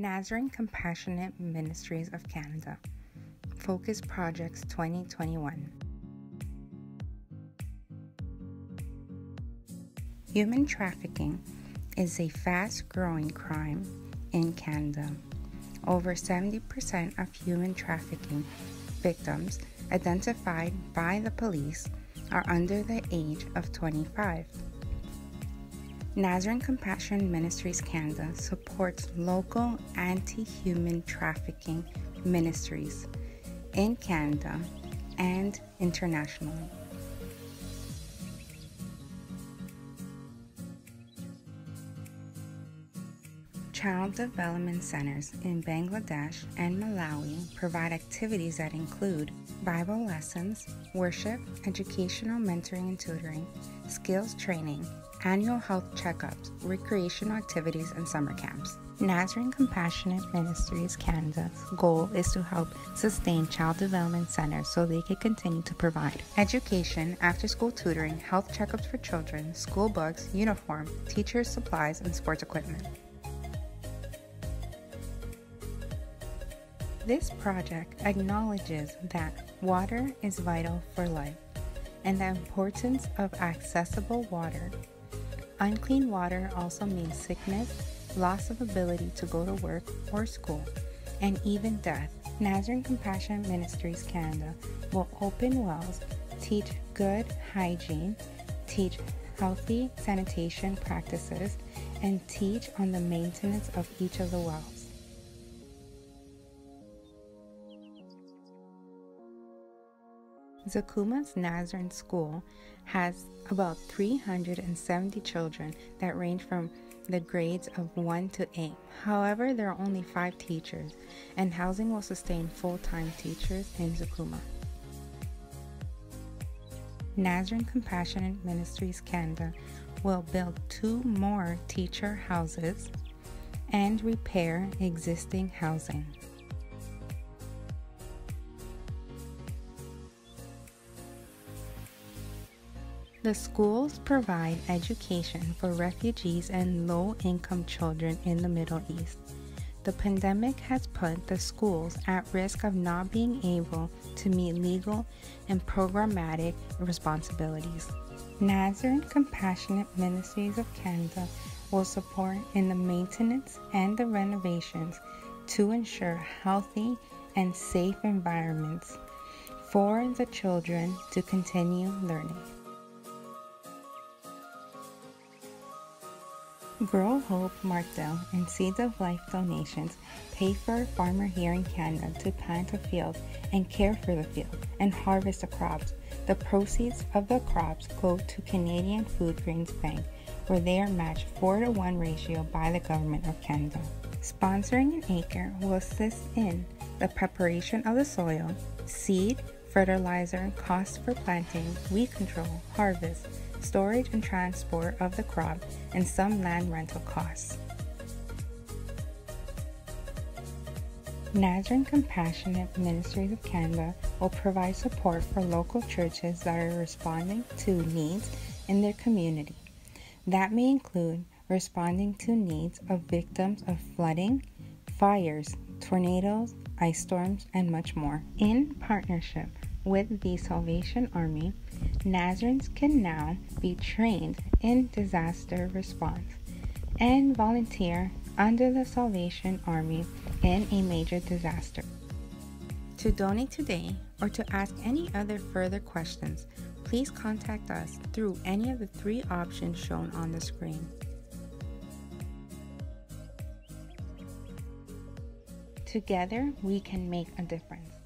Nazarene Compassionate Ministries of Canada. Focus Projects 2021. Human trafficking is a fast growing crime in Canada. Over 70% of human trafficking victims identified by the police are under the age of 25. Nazarene Compassion Ministries Canada supports local anti human trafficking ministries in Canada and internationally. Child Development Centers in Bangladesh and Malawi provide activities that include Bible lessons, worship, educational mentoring and tutoring, skills training, annual health checkups, recreational activities, and summer camps. Nazarene Compassionate Ministries Canada's goal is to help sustain child development centers so they can continue to provide education, after school tutoring, health checkups for children, school books, uniform, teachers, supplies, and sports equipment. This project acknowledges that water is vital for life and the importance of accessible water. Unclean water also means sickness, loss of ability to go to work or school, and even death. Nazarene Compassion Ministries Canada will open wells, teach good hygiene, teach healthy sanitation practices, and teach on the maintenance of each of the wells. Zakuma's Nazarene School has about 370 children that range from the grades of 1 to 8. However, there are only 5 teachers, and housing will sustain full time teachers in Zakuma. Nazarene Compassionate Ministries Canada will build two more teacher houses and repair existing housing. The schools provide education for refugees and low income children in the Middle East. The pandemic has put the schools at risk of not being able to meet legal and programmatic responsibilities. Nazarene Compassionate Ministries of Canada will support in the maintenance and the renovations to ensure healthy and safe environments for the children to continue learning. Grow Hope Markdale and Seeds of Life donations pay for a farmer here in Canada to plant a field and care for the field and harvest the crops. The proceeds of the crops go to Canadian Food Grains Bank, where they are matched 4 to 1 ratio by the Government of Canada. Sponsoring an acre will assist in the preparation of the soil, seed, fertilizer, costs for planting, weed control, harvest, storage and transport of the crop, and some land rental costs. Nazarene Compassionate Ministries of Canada will provide support for local churches that are responding to needs in their community. That may include responding to needs of victims of flooding, fires, tornadoes, ice storms, and much more. In partnership with the Salvation Army, Nazarenes can now be trained in disaster response and volunteer under the Salvation Army in a major disaster. To donate today or to ask any other further questions, please contact us through any of the three options shown on the screen. Together, we can make a difference.